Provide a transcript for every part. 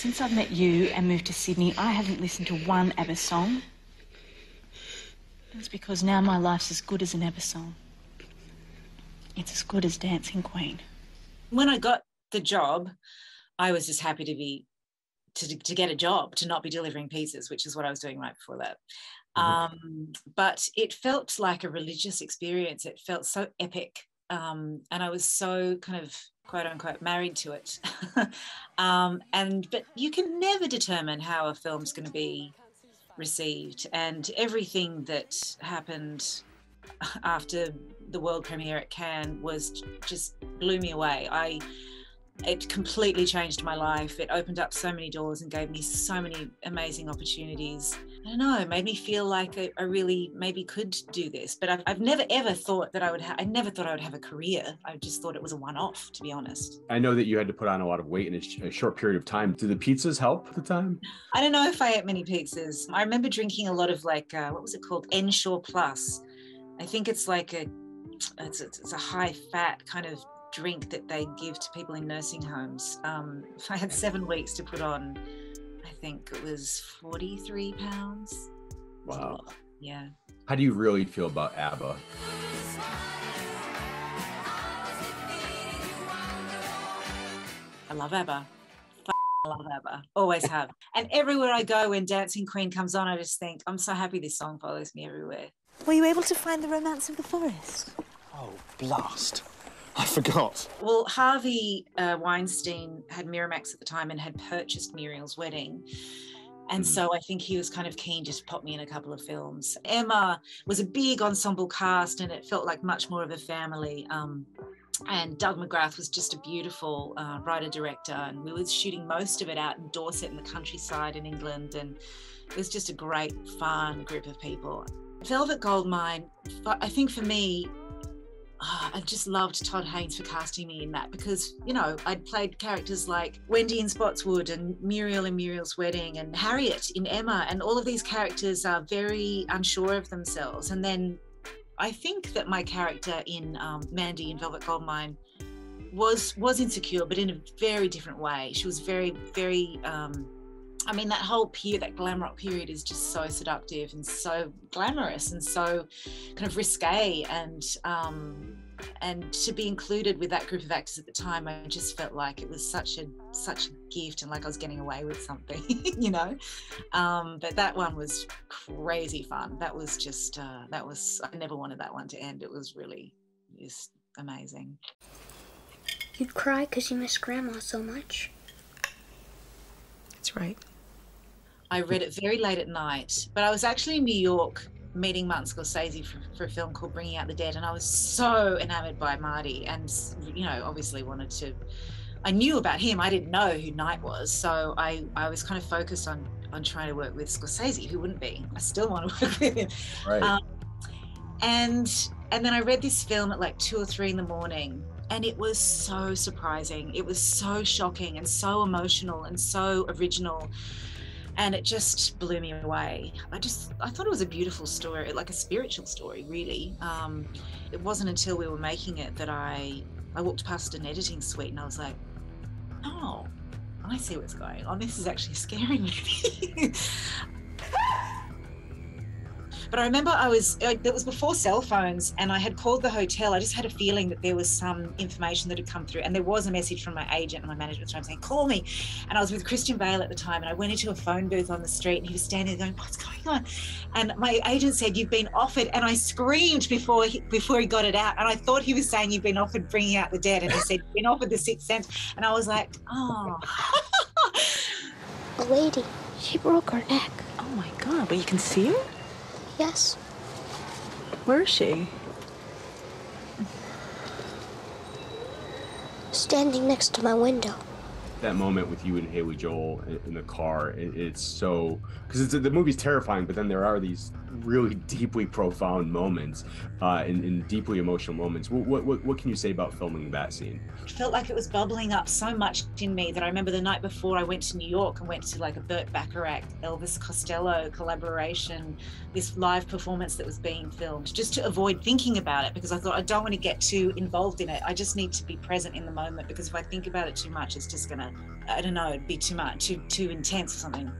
since I've met you and moved to Sydney, I haven't listened to one ABBA song. It's because now my life's as good as an ABBA song. It's as good as Dancing Queen. When I got the job, I was just happy to be to, to get a job, to not be delivering pizzas, which is what I was doing right before that. Mm-hmm. Um, but it felt like a religious experience. It felt so epic. Um, and I was so kind of quote unquote married to it. um, and but you can never determine how a film's going to be received, and everything that happened after the world premiere at Cannes was just blew me away. I it completely changed my life. It opened up so many doors and gave me so many amazing opportunities. I don't know, it made me feel like I, I really maybe could do this. But I've, I've never ever thought that I would. Ha- I never thought I would have a career. I just thought it was a one-off, to be honest. I know that you had to put on a lot of weight in a, sh- a short period of time. Did the pizzas help at the time? I don't know if I ate many pizzas. I remember drinking a lot of like uh, what was it called, Ensure Plus. I think it's like a it's, it's a high fat kind of drink that they give to people in nursing homes. Um, I had seven weeks to put on, I think it was 43 pounds. Wow. Yeah. How do you really feel about ABBA? I love ABBA. I love ABBA. Always have. And everywhere I go when Dancing Queen comes on, I just think, I'm so happy this song follows me everywhere. Were you able to find the romance of the forest? Oh, blast. I forgot. Well, Harvey uh, Weinstein had Miramax at the time and had purchased Muriel's wedding. And mm. so I think he was kind of keen just to pop me in a couple of films. Emma was a big ensemble cast and it felt like much more of a family. Um, and Doug McGrath was just a beautiful uh, writer director. And we were shooting most of it out in Dorset in the countryside in England. And it was just a great, fun group of people. Velvet Goldmine, I think for me, oh, I just loved Todd Haynes for casting me in that because, you know, I'd played characters like Wendy in Spotswood and Muriel in Muriel's Wedding and Harriet in Emma. And all of these characters are very unsure of themselves. And then I think that my character in um, Mandy in Velvet Goldmine was was insecure, but in a very different way. She was very, very um, I mean, that whole period, that glam rock period is just so seductive and so glamorous and so kind of risque. And, um, and to be included with that group of actors at the time, I just felt like it was such a such a gift and like I was getting away with something, you know. Um, but that one was crazy fun. That was just uh, that was I never wanted that one to end. It was really just amazing. You'd cry because you miss Grandma so much. That's right. I read it very late at night, but I was actually in New York meeting Martin Scorsese for, for, a film called Bringing Out the Dead, and I was so enamored by Marty, and you know, obviously wanted to. I knew about him. I didn't know who Night was, so I I was kind of focused on on trying to work with Scorsese. Who wouldn't be? I still want to work with him. Right. Um, and and then I read this film at like two or three in the morning, and it was so surprising. It was so shocking and so emotional and so original and it just blew me away. I just I thought it was a beautiful story, like a spiritual story, really. Um, it wasn't until we were making it that I I walked past an editing suite and I was like, oh, I see what's going on. This is actually scaring me. But I remember I was, it was before cell phones, and I had called the hotel. I just had a feeling that there was some information that had come through, and there was a message from my agent and my manager at the time saying, Call me. And I was with Christian Bale at the time, and I went into a phone booth on the street, and he was standing there going, What's going on? And my agent said, You've been offered. And I screamed before he, before he got it out. And I thought he was saying, You've been offered bringing out the dead. And he said, You've been offered the sixth sense. And I was like, Oh. a lady, she broke her neck. Oh my God, but you can see her? Yes. Where is she? Standing next to my window. That moment with you and Haley Joel in, in the car, it, it's so because the movie's terrifying, but then there are these really deeply profound moments, uh, in, in deeply emotional moments. What, what what what can you say about filming that scene? It felt like it was bubbling up so much in me that I remember the night before I went to New York and went to like a Burt Bacharach, Elvis Costello collaboration, this live performance that was being filmed, just to avoid thinking about it because I thought I don't want to get too involved in it. I just need to be present in the moment because if I think about it too much, it's just gonna, I don't know, it'd be too much, too too intense or something.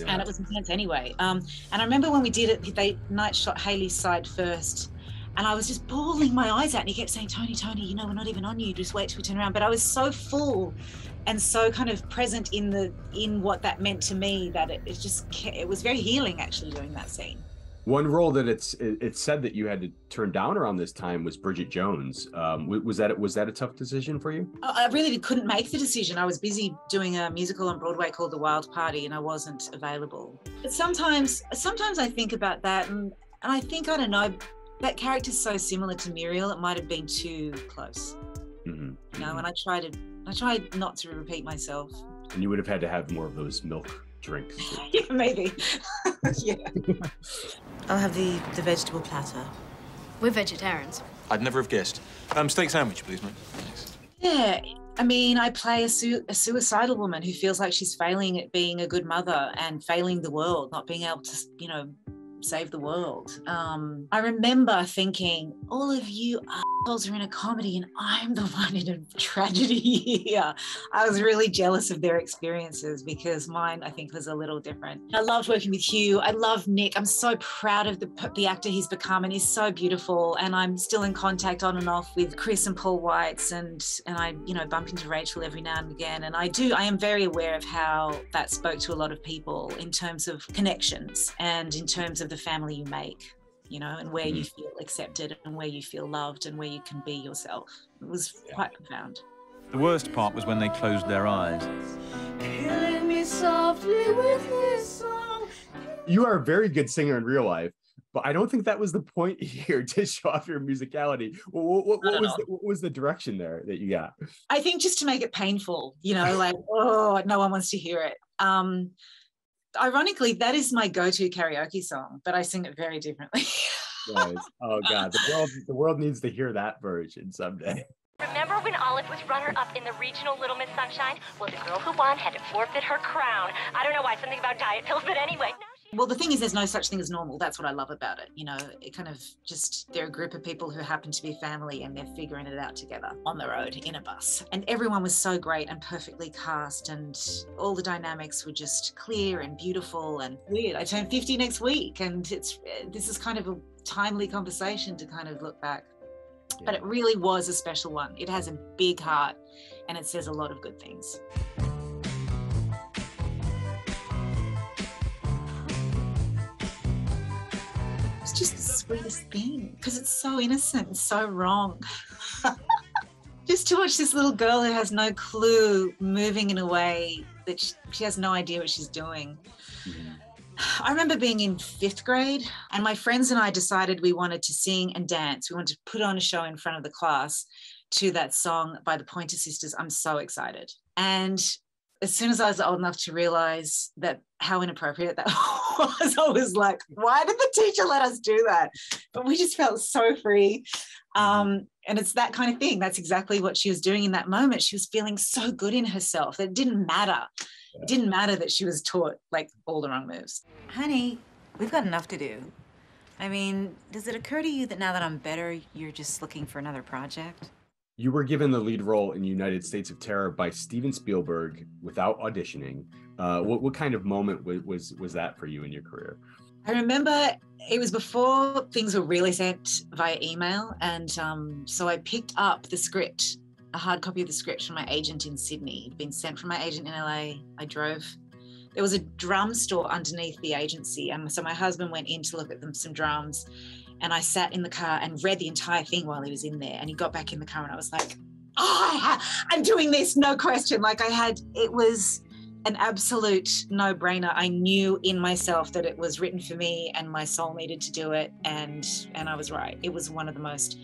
Yeah. And it was intense anyway. Um, and I remember when we did it, they night shot Haley's side first. And I was just bawling my eyes out, and he kept saying, "Toni, Toni, you know we're not even on you. Just wait till we turn around." But I was so full, and so kind of present in the in what that meant to me that it, it just it was very healing actually doing that scene. One role that it's it, it's said that you had to turn down around this time was Bridget Jones. Um, was that was that a tough decision for you? I I really couldn't make the decision. I was busy doing a musical on Broadway called The Wild Party, and I wasn't available. But sometimes, sometimes I think about that, and, and I think I don't know. That character's so similar to Muriel, it might have been too close. Mhm. You know, and I try to, I try not to repeat myself. And you would have had to have more of those milk drinks. yeah, maybe. yeah. I'll have the, the vegetable platter. We're vegetarians. I'd never have guessed. Um, steak sandwich, please, mate. Thanks. Yeah. I mean, I play a, su- a suicidal woman who feels like she's failing at being a good mother and failing the world, not being able to, you know, save the world. Um, I remember thinking, all of you assholes are in a comedy and I'm the one in a tragedy here. I was really jealous of their experiences because mine, I think, was a little different. I loved working with Hugh. I love Nick. I'm so proud of the, the actor he's become and he's so beautiful. And I'm still in contact on and off with Chris and Paul Weitz and, and I, you know, bump into Rachel every now and again. And I do, I am very aware of how that spoke to a lot of people in terms of connections and in terms of the family you make you know, and where you feel accepted and where you feel loved and where you can be yourself. It was quite profound. The worst part was when they closed their eyes. You are a very good singer in real life, but I don't think that was the point here to show off your musicality. What, what, what was the, what was the direction there that you got? I think just to make it painful, you know, like, oh, no one wants to hear it. Um, ironically, that is my go-to karaoke song, but I sing it very differently. Guys, oh god, the world the world needs to hear that version someday. Remember when Olive was runner-up in the regional Little Miss Sunshine? Well, the girl who won had to forfeit her crown. I don't know why, something about diet pills, but anyway. Well, the thing is, there's no such thing as normal. That's what I love about it. You know, it kind of just, they're a group of people who happen to be family and they're figuring it out together on the road in a bus. And everyone was so great and perfectly cast, and all the dynamics were just clear and beautiful and weird. I turn 50 next week, and it's, this is kind of a timely conversation to kind of look back. But it really was a special one. It has a big heart and it says a lot of good things. It's just the sweetest thing because it's so innocent and so wrong. just to watch this little girl who has no clue moving in a way that she, she has no idea what she's doing. Mm-hmm. I remember being in fifth grade, and my friends and I decided we wanted to sing and dance. We wanted to put on a show in front of the class to that song by the Pointer Sisters. I'm so excited. And as soon as I was old enough to realize that how inappropriate that was, I was like, why did the teacher let us do that? But we just felt so free. Um, and it's that kind of thing. That's exactly what she was doing in that moment. She was feeling so good in herself that it didn't matter. It didn't matter that she was taught like all the wrong moves. Honey, we've got enough to do. I mean, does it occur to you that now that I'm better, you're just looking for another project? You were given the lead role in United States of Tara by Steven Spielberg without auditioning. Uh, what, what kind of moment was, was was that for you in your career? I remember it was before things were really sent via email. And um, so I picked up the script, a hard copy of the script from my agent in Sydney. It'd been sent from my agent in LA. I drove. There was a drum store underneath the agency. And so my husband went in to look at them, some drums. And I sat in the car and read the entire thing while he was in there. And he got back in the car and I was like, oh, I'm doing this, no question. Like I had, it was an absolute no brainer. I knew in myself that it was written for me and my soul needed to do it. And, and I was right. It was one of the most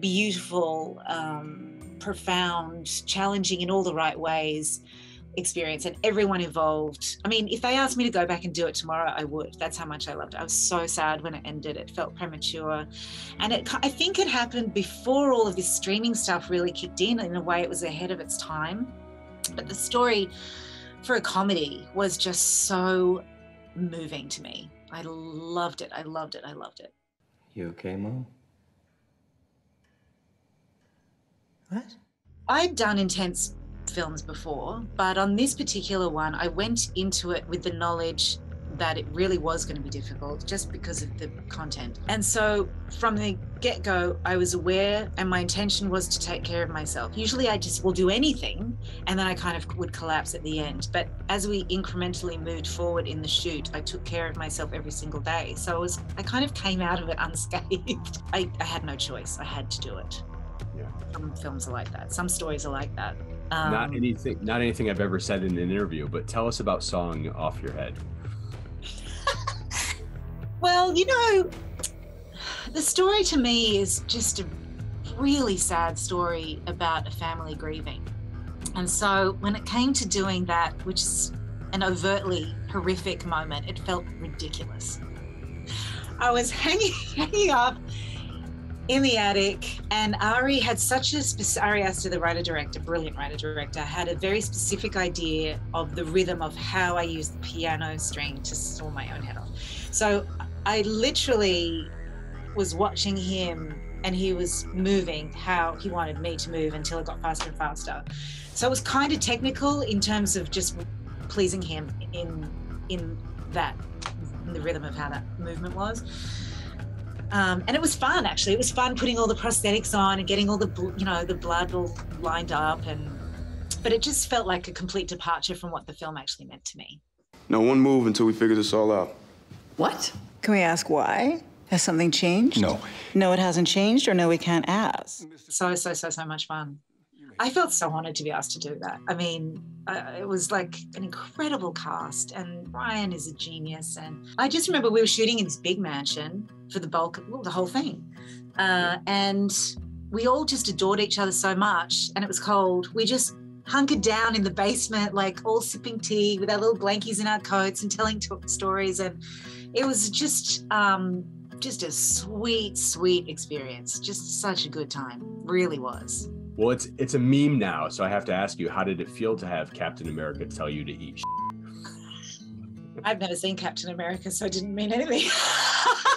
beautiful, um, profound, challenging in all the right ways experience and everyone involved. I mean, if they asked me to go back and do it tomorrow, I would. That's how much I loved it. I was so sad when it ended. It felt premature. And it, I think it happened before all of this streaming stuff really kicked in. In a way, it was ahead of its time. But the story for a comedy was just so moving to me. I loved it. I loved it. I loved it. You okay, Mom? What? I'd done intense films before, but on this particular one, I went into it with the knowledge that it really was going to be difficult just because of the content. And so from the get go, I was aware and my intention was to take care of myself. Usually I just will do anything and then I kind of would collapse at the end. But as we incrementally moved forward in the shoot, I took care of myself every single day. So I was, I kind of came out of it unscathed. I, I had no choice. I had to do it. Yeah. Some films are like that. Some stories are like that. Um, not anything not anything I've ever said in an interview, but tell us about Song Off Your Head. Well, you know, the story to me is just a really sad story about a family grieving. And so when it came to doing that, which is an overtly horrific moment, it felt ridiculous. I was hanging, hanging up in the attic, and Ari had such a specific, Ari Aster, the writer director, brilliant writer director, had a very specific idea of the rhythm of how I use the piano string to saw my own head off. So I literally was watching him and he was moving how he wanted me to move until it got faster and faster. So it was kind of technical in terms of just pleasing him in in that in the rhythm of how that movement was. Um, and it was fun actually. It was fun putting all the prosthetics on and getting all the bl- you know the blood all lined up and but it just felt like a complete departure from what the film actually meant to me. No one move until we figure this all out. What? Can we ask why? Has something changed? No. No, it hasn't changed, or no, we can't ask. So, so, so, so much fun. I felt so honored to be asked to do that. I mean, uh, it was like an incredible cast, and Ryan is a genius. And I just remember we were shooting in this big mansion for the bulk of well, the whole thing. Uh, and we all just adored each other so much, and it was cold. We just hunkered down in the basement, like all sipping tea with our little blankies in our coats and telling t- stories. And it was just, um, just a sweet, sweet experience. Just such a good time. Really was. Well, it's it's a meme now, so I have to ask you, how did it feel to have Captain America tell you to eat? I've never seen Captain America, so it didn't mean anything.